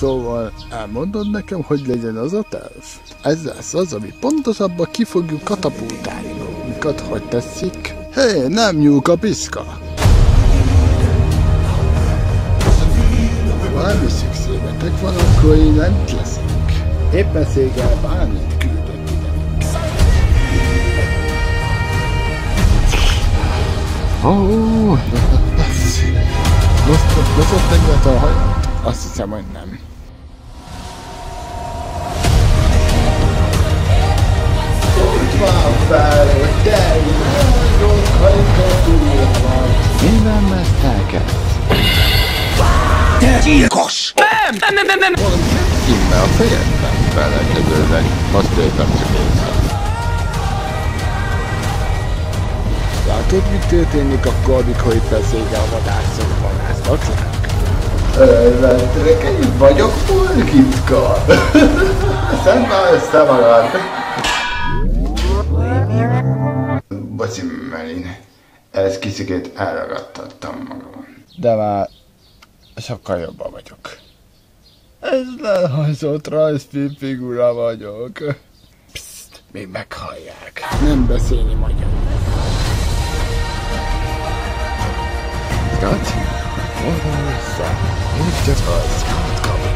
Szóval elmondod nekem, hogy legyen az a terv? Ez lesz az, ami pontosabban ki fogjuk katapultálni magunkat, hogy tetszik? Hé, nem nyúk a piszka! Bármi szükségetek van, akkor én lent leszek. Éppen széggel bármit küldök oh, most, most ott egyet a hajat? Azt hiszem, hogy nem. van fel, hogy te. Minden gyilkos! Nem! Nem, nem, nem, nem! Imme a fejedben belekedőleg, azt értem csak Látod, mi történik akkor, amikor itt beszélge a vadászok vadásznak ránk? Örventrek, én vagyok Fulkitka. Szemben összemarad. Bocsi, Melin. Ez kicsikét elragadtattam magam. De már sokkal jobban vagyok. Ez lehajzott rajzfilmfigura vagyok. Psst, még meghallják. Nem beszélni magyarul. What is that? Oh, it's just us.